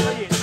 Oye.